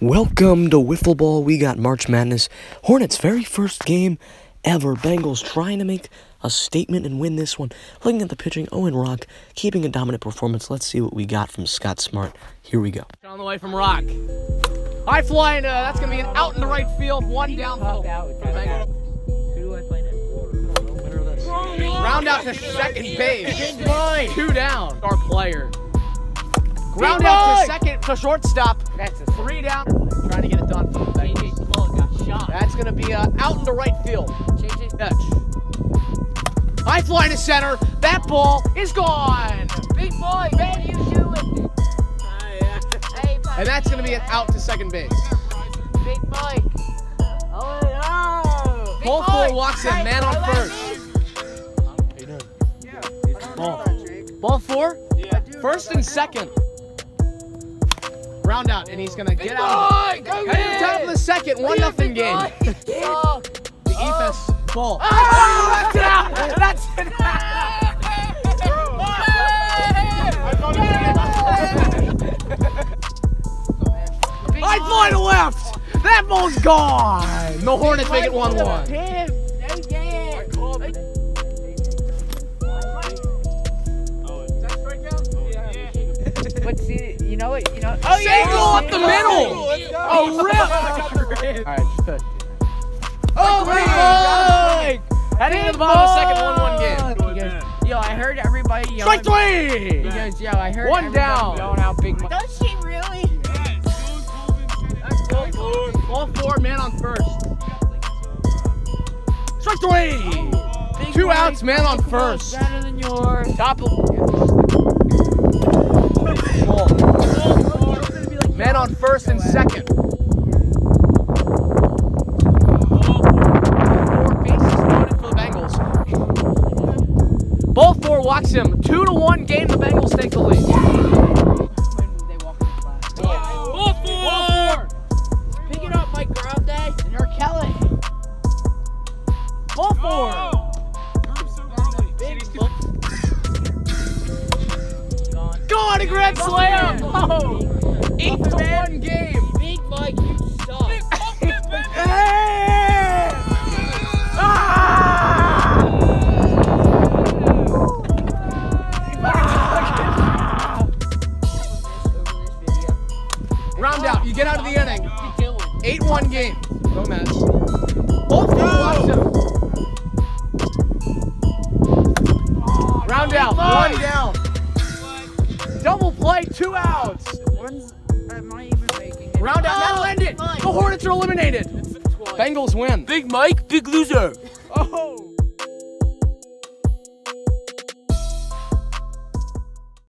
Welcome to Wiffle Ball. We got March Madness. Hornets' very first game ever. Bengals trying to make a statement and win this one. Looking at the pitching, Owen Rock keeping a dominant performance. Let's see what we got from Scott Smart. Here we go. On the way from Rock. High flying, uh, that's going to be an out in the right field, one down. Pop out. the Who do I play next? Round out to second base. Two down. Our player. Ground out to second to shortstop. That's a Three down. Trying to get it done for the Bengals. the ball got shot. That's going to be uh, out in the right field. JJ. Pitch. High fly to center. That ball is gone. Big boy, man, you do it. Hey, And that's going to be an out to second base. Big Mike. Oh, no. Ball four walks in, man on first. Ball. Ball four? First and second. Round out, and he's going to get out. Go Heading to the top of the second, 1 nothing game. Oh, The EFS ball. Oh, that's it out. That's it High fly to left. That ball's gone. The Hornets make it 1 1. Him. Oh. But see, you know what? You know. Oh Single up the middle. Oh, rip. All right, just pitch. Oh, big boy. Heading to the bottom of the second 1 1 game. He goes, Yo, I heard everybody yelling. Strike three. He goes, yo, I heard One everybody down. yelling out Big Mike. Does she really? Ball four, man on first. Strike three. Big Two Mike, outs, man on first. Better than yours. Top of ball. Man on first and second. Four bases loaded for the Bengals. Ball four walks him. Two to one game. The Bengals take the lead. When they walk in class. Ball four. Pick it up, Mike Grande. And you're Kelly. Ball four. Big look. Gone. Go a grand slam. Oh. Eight to one game. Big Mike, you suck. Over this. Ah! Ah! Round out. You get out of the inning. What you doing? 8 1 game. Gomez. Both watch him. Round out. One down. Double play. Two outs. When's am I even making it? Round out. That'll end it. Oh, the Hornets are eliminated. Bengals win. Big Mike, big loser. Oh.